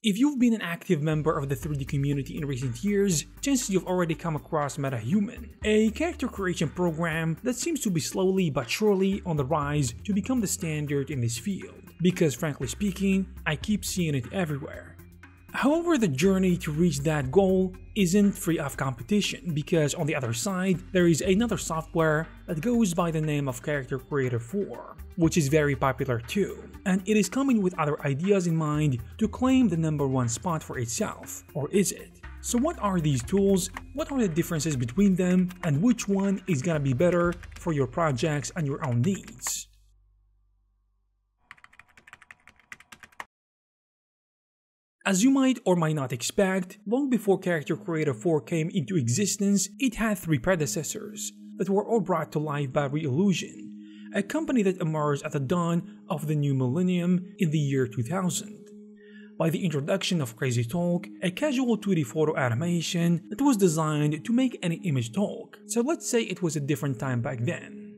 If you've been an active member of the 3D community in recent years, chances you've already come across MetaHuman, a character creation program that seems to be slowly but surely on the rise to become the standard in this field. Because frankly speaking, I keep seeing it everywhere. However, the journey to reach that goal isn't free of competition because on the other side, there is another software that goes by the name of Character Creator 4, which is very popular too, and it is coming with other ideas in mind to claim the number one spot for itself, or is it? So what are these tools, what are the differences between them, and which one is gonna be better for your projects and your own needs? As you might or might not expect, long before Character Creator 4 came into existence, it had three predecessors that were all brought to life by Reallusion, a company that emerged at the dawn of the new millennium in the year 2000. By the introduction of Crazy Talk, a casual 2D photo animation that was designed to make any image talk, so let's say it was a different time back then.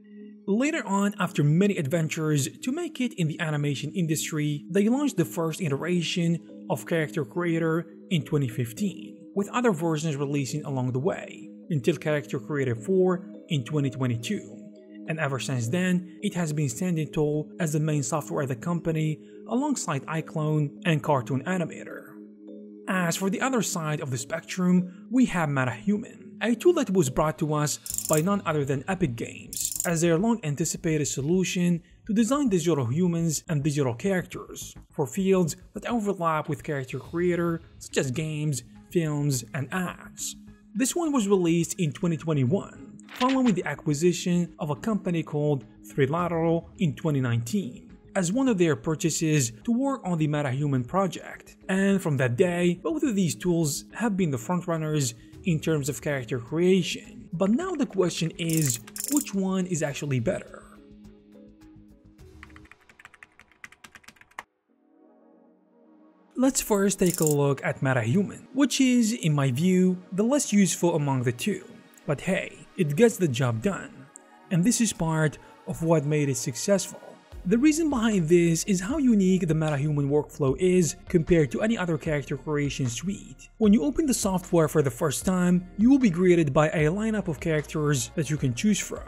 Later on, after many adventures to make it in the animation industry, they launched the first iteration of Character Creator in 2015, with other versions releasing along the way, until Character Creator 4 in 2022. And ever since then, it has been standing tall as the main software of the company alongside iClone and Cartoon Animator. As for the other side of the spectrum, we have MetaHuman, a tool that was brought to us by none other than Epic Games, as their long anticipated solution to design digital humans and digital characters for fields that overlap with character creator such as games, films, and ads. This one was released in 2021, following the acquisition of a company called 3Lateral in 2019 as one of their purchases to work on the MetaHuman project. And from that day, both of these tools have been the frontrunners in terms of character creation. But now the question is, which one is actually better. Let's first take a look at MetaHuman, which is, in my view, the less useful among the two. But hey, it gets the job done. And this is part of what made it successful. The reason behind this is how unique the MetaHuman workflow is compared to any other character creation suite. When you open the software for the first time, you will be greeted by a lineup of characters that you can choose from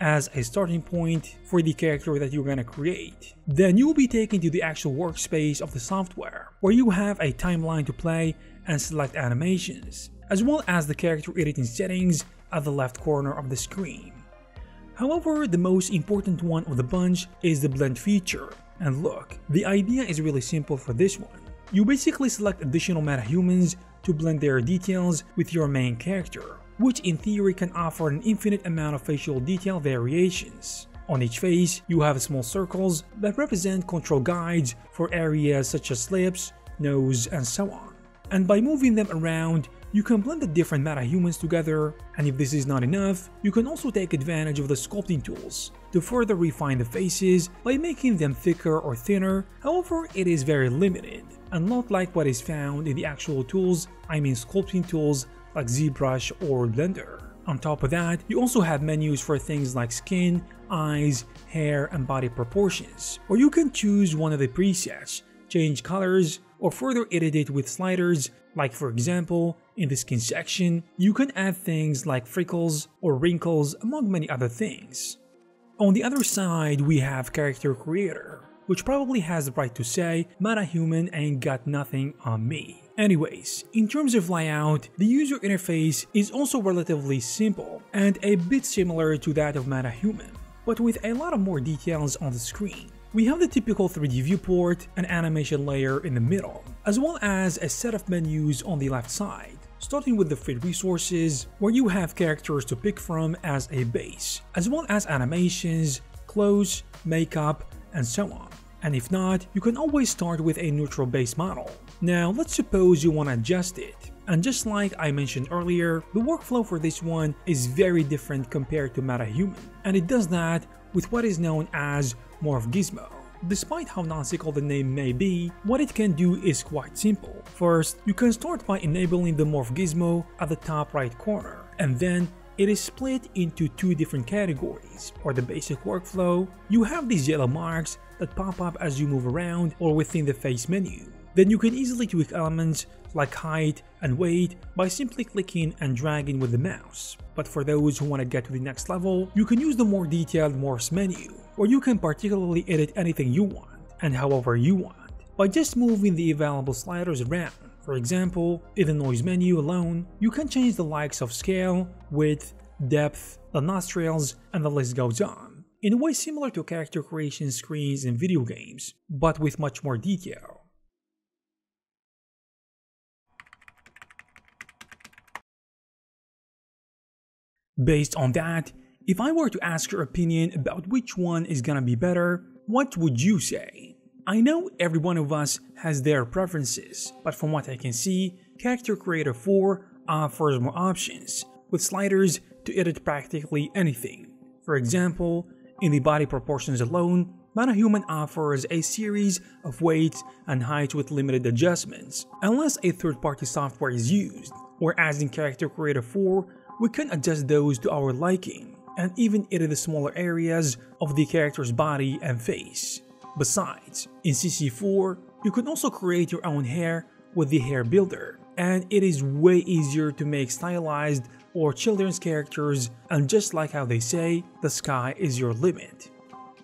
as a starting point for the character that you're gonna create. Then you will be taken to the actual workspace of the software, where you have a timeline to play and select animations, as well as the character editing settings at the left corner of the screen. However, the most important one of the bunch is the blend feature. And look, the idea is really simple for this one. You basically select additional metahumans to blend their details with your main character, which in theory can offer an infinite amount of facial detail variations. On each face, you have small circles that represent control guides for areas such as lips, nose, and so on. And by moving them around, you can blend the different metahumans together, and if this is not enough, you can also take advantage of the sculpting tools to further refine the faces by making them thicker or thinner, however it is very limited, and not like what is found in the actual tools, I mean sculpting tools like ZBrush or Blender. On top of that, you also have menus for things like skin, eyes, hair, and body proportions, or you can choose one of the presets, change colors, or further edit it with sliders, like for example, in the skin section, you can add things like freckles or wrinkles among many other things. On the other side, we have Character Creator, which probably has the right to say, MetaHuman ain't got nothing on me. Anyways, in terms of layout, the user interface is also relatively simple and a bit similar to that of MetaHuman, but with a lot of more details on the screen. We have the typical 3D viewport, an animation layer in the middle, as well as a set of menus on the left side, starting with the free resources, where you have characters to pick from as a base, as well as animations, clothes, makeup, and so on. And if not, you can always start with a neutral base model. Now let's suppose you want to adjust it. And just like I mentioned earlier, the workflow for this one is very different compared to MetaHuman. And it does that with what is known as Morph Gizmo. Despite how nonsensical the name may be, what it can do is quite simple. First, you can start by enabling the Morph Gizmo at the top right corner, and then it is split into two different categories. For the basic workflow, you have these yellow marks that pop up as you move around or within the face menu. then you can easily tweak elements like height and weight by simply clicking and dragging with the mouse. But for those who want to get to the next level, you can use the more detailed Morphs menu, where you can particularly edit anything you want and however you want by just moving the available sliders around. For example, in the noise menu alone, you can change the likes of scale, width, depth, the nostrils, and the list goes on, in a way similar to character creation screens in video games, but with much more detail. Based on that, if I were to ask your opinion about which one is gonna be better, what would you say? I know every one of us has their preferences, but from what I can see, Character Creator 4 offers more options, with sliders to edit practically anything. For example, in the body proportions alone, MetaHuman offers a series of weights and heights with limited adjustments, unless a third-party software is used, whereas in Character Creator 4, we can adjust those to our liking, and even edit the smaller areas of the character's body and face. Besides, in CC4, you can also create your own hair with the hair builder, and it is way easier to make stylized or children's characters and just like how they say, the sky is your limit.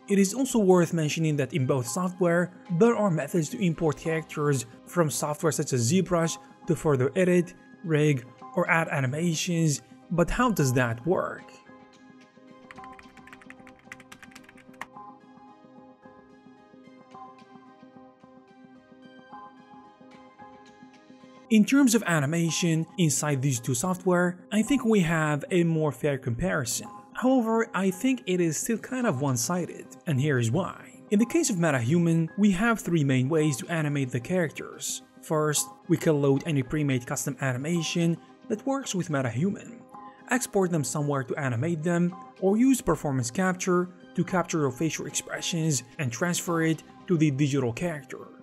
It is also worth mentioning that in both software, there are methods to import characters from software such as ZBrush to further edit, rig, or add animations, but how does that work? In terms of animation inside these two software, I think we have a more fair comparison. However, I think it is still kind of one-sided, and here is why. In the case of MetaHuman, we have three main ways to animate the characters. First, we can load any pre-made custom animation that works with MetaHuman, export them somewhere to animate them, or use performance capture to capture your facial expressions and transfer it to the digital character.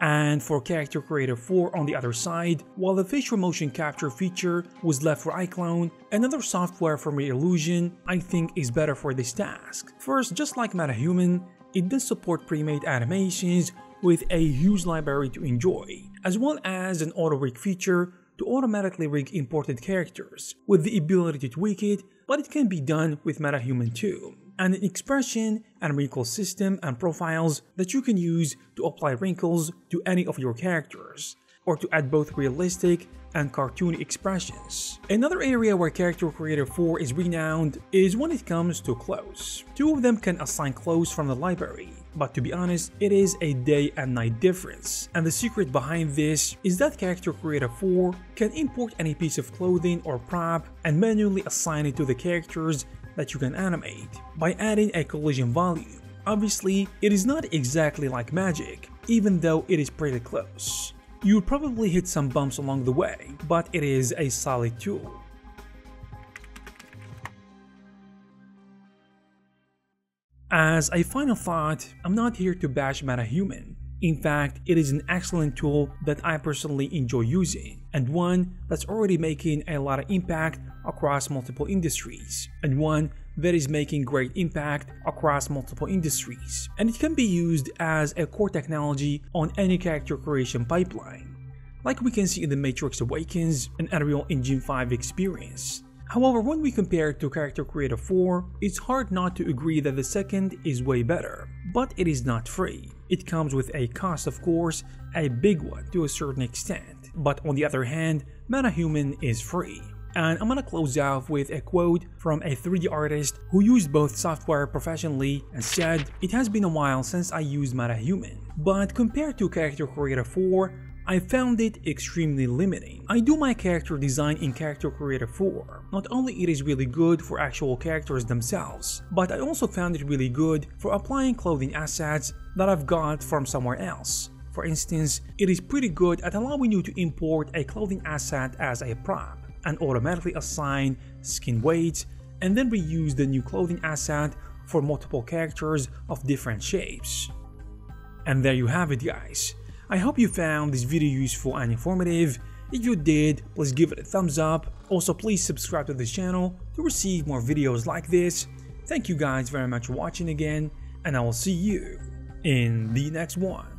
And for Character Creator 4 on the other side, while the facial motion capture feature was left for iClone, another software from Reallusion I think is better for this task. First, just like MetaHuman, it does support pre-made animations with a huge library to enjoy, as well as an auto rig feature to automatically rig imported characters, with the ability to tweak it, but it can be done with MetaHuman too and an expression and wrinkle system and profiles that you can use to apply wrinkles to any of your characters, or to add both realistic and cartoony expressions. Another area where Character Creator 4 is renowned is when it comes to clothes. Two of them can assign clothes from the library, but to be honest, it is a day and night difference. And the secret behind this is that Character Creator 4 can import any piece of clothing or prop and manually assign it to the characters that you can animate by adding a collision value. Obviously, it is not exactly like magic, even though it is pretty close. You'll probably hit some bumps along the way, but it is a solid tool. As a final thought, I'm not here to bash MetaHuman. In fact, it is an excellent tool that I personally enjoy using, and one that's already making a lot of impact across multiple industries, and one that is making great impact across multiple industries. And it can be used as a core technology on any character creation pipeline, like we can see in the Matrix Awakens and Unreal Engine 5 experience. However, when we compare it to Character Creator 4, it's hard not to agree that the second is way better, but it is not free. It comes with a cost of course, a big one to a certain extent, but on the other hand, MetaHuman is free. And I'm gonna close out with a quote from a 3D artist who used both software professionally and said, It has been a while since I used MetaHuman, but compared to Character Creator 4, I found it extremely limiting. I do my character design in Character Creator 4. Not only it is really good for actual characters themselves, but I also found it really good for applying clothing assets that I've got from somewhere else. For instance, it is pretty good at allowing you to import a clothing asset as a prop and automatically assign skin weights and then reuse the new clothing asset for multiple characters of different shapes. And there you have it guys. I hope you found this video useful and informative. If you did, please give it a thumbs up. Also, please subscribe to this channel to receive more videos like this. Thank you guys very much for watching again, and I will see you in the next one.